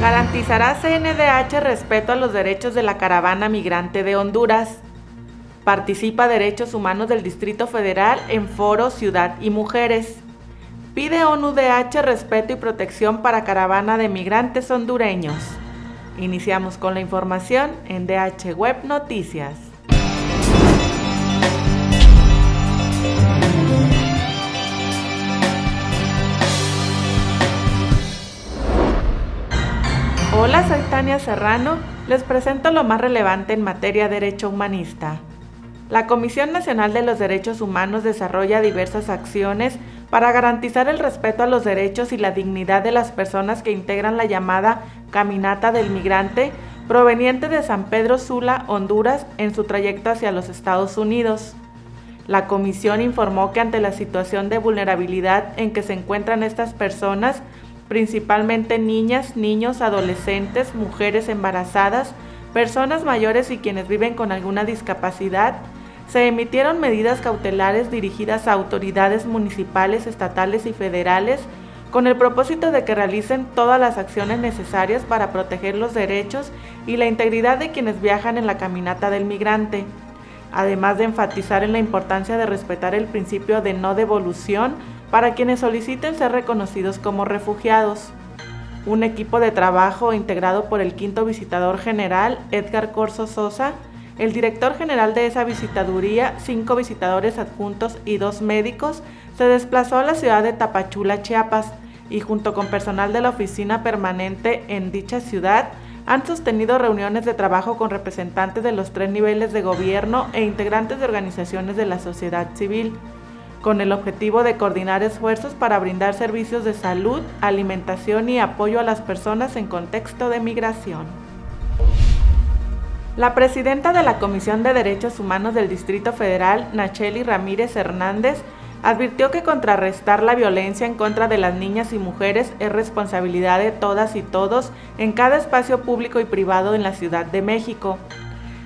Garantizará CNDH respeto a los derechos de la caravana migrante de Honduras. Participa Derechos Humanos del Distrito Federal en Foro Ciudad y Mujeres. Pide ONUDH respeto y protección para caravana de migrantes hondureños. Iniciamos con la información en DH Web Noticias. Hola, soy Tania Serrano. Les presento lo más relevante en materia de derecho humanista. La Comisión Nacional de los Derechos Humanos desarrolla diversas acciones para garantizar el respeto a los derechos y la dignidad de las personas que integran la llamada Caminata del Migrante proveniente de San Pedro Sula, Honduras, en su trayecto hacia los Estados Unidos. La comisión informó que ante la situación de vulnerabilidad en que se encuentran estas personas, principalmente niñas, niños, adolescentes, mujeres embarazadas, personas mayores y quienes viven con alguna discapacidad, se emitieron medidas cautelares dirigidas a autoridades municipales, estatales y federales con el propósito de que realicen todas las acciones necesarias para proteger los derechos y la integridad de quienes viajan en la caminata del migrante, además de enfatizar en la importancia de respetar el principio de no devolución para quienes soliciten ser reconocidos como refugiados. Un equipo de trabajo integrado por el quinto visitador general, Edgar Corso Sosa, el director general de esa visitaduría, cinco visitadores adjuntos y dos médicos, se desplazó a la ciudad de Tapachula, Chiapas, y junto con personal de la oficina permanente en dicha ciudad, han sostenido reuniones de trabajo con representantes de los tres niveles de gobierno e integrantes de organizaciones de la sociedad civil, con el objetivo de coordinar esfuerzos para brindar servicios de salud, alimentación y apoyo a las personas en contexto de migración. La presidenta de la Comisión de Derechos Humanos del Distrito Federal, Nacheli Ramírez Hernández, advirtió que contrarrestar la violencia en contra de las niñas y mujeres es responsabilidad de todas y todos en cada espacio público y privado en la Ciudad de México.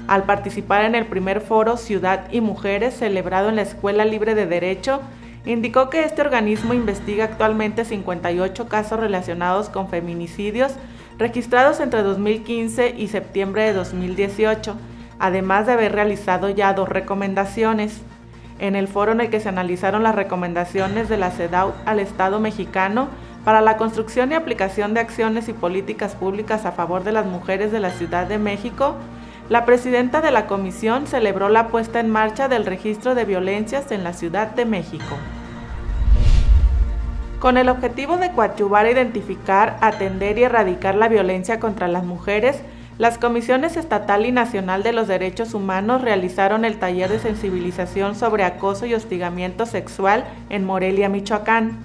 Al participar en el primer foro Ciudad y Mujeres celebrado en la Escuela Libre de Derecho, indicó que este organismo investiga actualmente 58 casos relacionados con feminicidios registrados entre 2015 y septiembre de 2018, además de haber realizado ya dos recomendaciones. En el foro en el que se analizaron las recomendaciones de la CEDAW al Estado mexicano para la construcción y aplicación de acciones y políticas públicas a favor de las mujeres de la Ciudad de México, la presidenta de la comisión celebró la puesta en marcha del registro de violencias en la Ciudad de México. Con el objetivo de coadyuvar, identificar, atender y erradicar la violencia contra las mujeres, las comisiones estatal y nacional de los derechos humanos realizaron el taller de sensibilización sobre acoso y hostigamiento sexual en Morelia, Michoacán.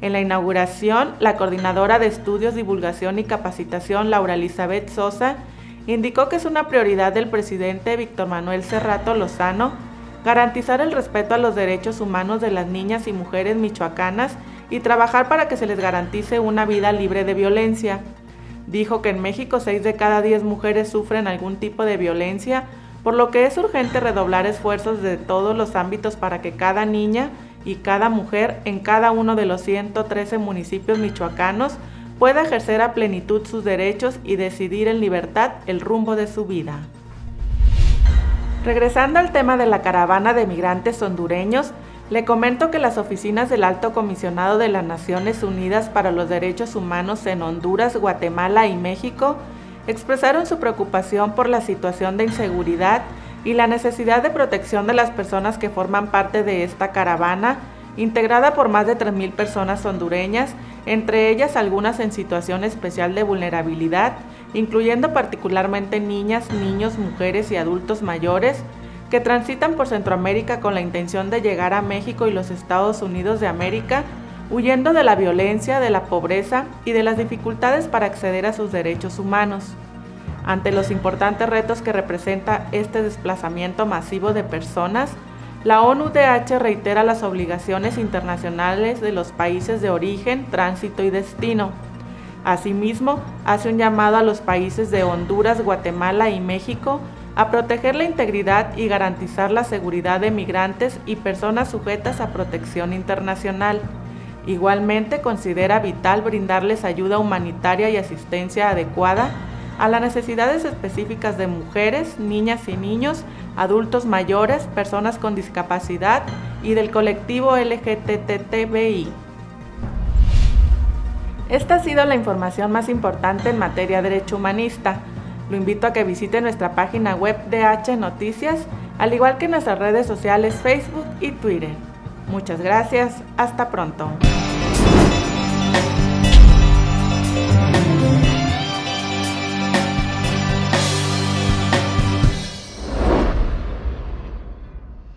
En la inauguración, la coordinadora de estudios, divulgación y capacitación, Laura Elizabeth Sosa, indicó que es una prioridad del presidente Víctor Manuel Cerrato Lozano garantizar el respeto a los derechos humanos de las niñas y mujeres michoacanas y trabajar para que se les garantice una vida libre de violencia. Dijo que en México 6 de cada 10 mujeres sufren algún tipo de violencia, por lo que es urgente redoblar esfuerzos de todos los ámbitos para que cada niña y cada mujer en cada uno de los 113 municipios michoacanos pueda ejercer a plenitud sus derechos y decidir en libertad el rumbo de su vida. Regresando al tema de la caravana de migrantes hondureños, le comento que las oficinas del Alto Comisionado de las Naciones Unidas para los Derechos Humanos en Honduras, Guatemala y México expresaron su preocupación por la situación de inseguridad y la necesidad de protección de las personas que forman parte de esta caravana, integrada por más de 3.000 personas hondureñas, entre ellas algunas en situación especial de vulnerabilidad, incluyendo particularmente niñas, niños, mujeres y adultos mayores, que transitan por Centroamérica con la intención de llegar a México y los Estados Unidos de América, huyendo de la violencia, de la pobreza y de las dificultades para acceder a sus derechos humanos. Ante los importantes retos que representa este desplazamiento masivo de personas, la ONU-DH reitera las obligaciones internacionales de los países de origen, tránsito y destino. Asimismo, hace un llamado a los países de Honduras, Guatemala y México a proteger la integridad y garantizar la seguridad de migrantes y personas sujetas a protección internacional. Igualmente considera vital brindarles ayuda humanitaria y asistencia adecuada a las necesidades específicas de mujeres, niñas y niños, adultos mayores, personas con discapacidad y del colectivo LGTTBI. Esta ha sido la información más importante en materia de derecho humanista. Lo invito a que visite nuestra página web de H Noticias, al igual que nuestras redes sociales Facebook y Twitter. Muchas gracias, hasta pronto.